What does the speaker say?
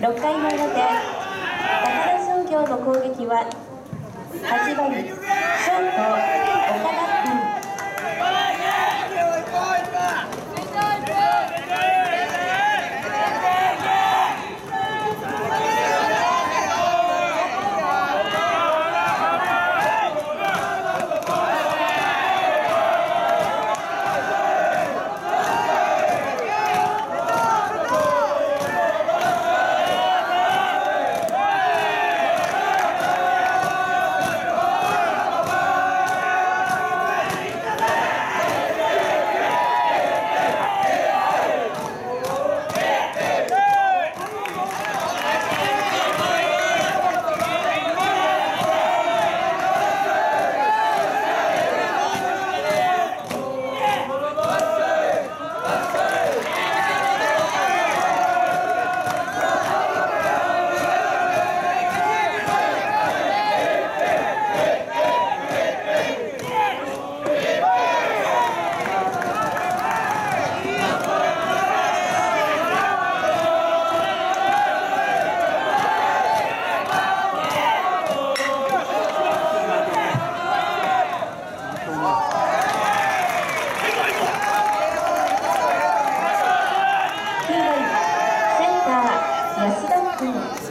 6回の表高田商業の攻撃は8番ショート吉田君